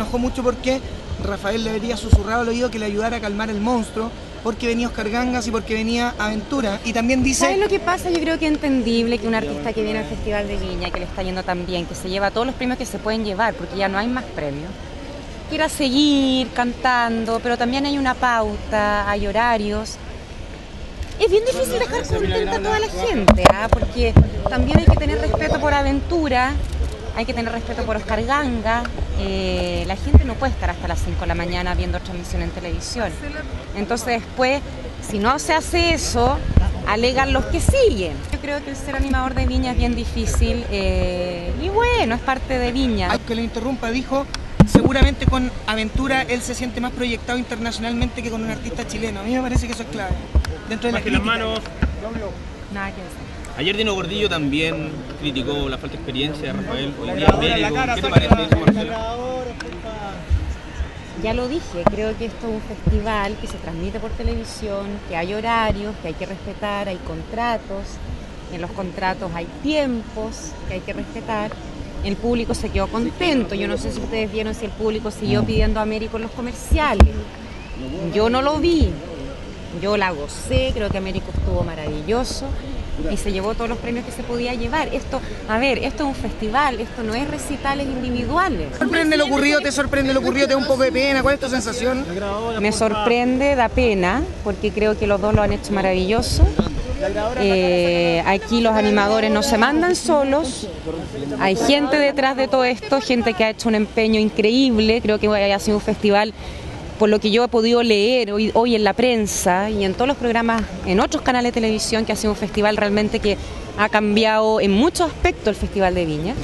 enojó mucho porque Rafael le habría susurrado al oído que le ayudara a calmar el monstruo, porque venía Oscar Gangas y porque venía Aventura. Y también dice... ¿Sabes lo que pasa? Yo creo que es entendible que un artista que viene al Festival de Viña, que le está yendo tan bien, que se lleva todos los premios que se pueden llevar, porque ya no hay más premios, quiera seguir cantando, pero también hay una pauta, hay horarios. Es bien difícil dejar contenta a toda la gente, ¿ah? porque también hay que tener respeto por Aventura, hay que tener respeto por Oscar Ganga. Eh, la gente no puede estar hasta las 5 de la mañana viendo transmisión en televisión. Entonces después, si no se hace eso, alegan los que siguen. Yo creo que el ser animador de Viña es bien difícil eh, y bueno, es parte de Viña. Que le interrumpa, dijo, seguramente con Aventura él se siente más proyectado internacionalmente que con un artista chileno. A mí me parece que eso es clave. Dentro de la las manos. Nada que decir. Ayer Dino Gordillo también criticó la falta de experiencia de Rafael. Hoy día. ¿Qué te parece eso, Marcelo? Ya lo dije, creo que esto es un festival que se transmite por televisión, que hay horarios, que hay que respetar, hay contratos, en los contratos hay tiempos que hay que respetar. El público se quedó contento, yo no sé si ustedes vieron si el público siguió pidiendo a Américo en los comerciales. Yo no lo vi, yo la gocé, creo que Américo estuvo maravilloso y se llevó todos los premios que se podía llevar. Esto, a ver, esto es un festival, esto no es recitales individuales. ¿Te sorprende lo ocurrido? ¿Te sorprende lo ocurrido? ¿Te da un poco de pena? ¿Cuál es tu sensación? Me sorprende, da pena, porque creo que los dos lo han hecho maravilloso. Eh, aquí los animadores no se mandan solos, hay gente detrás de todo esto, gente que ha hecho un empeño increíble, creo que ha sido un festival por lo que yo he podido leer hoy, hoy en la prensa y en todos los programas, en otros canales de televisión, que ha sido un festival realmente que ha cambiado en muchos aspectos el Festival de Viña.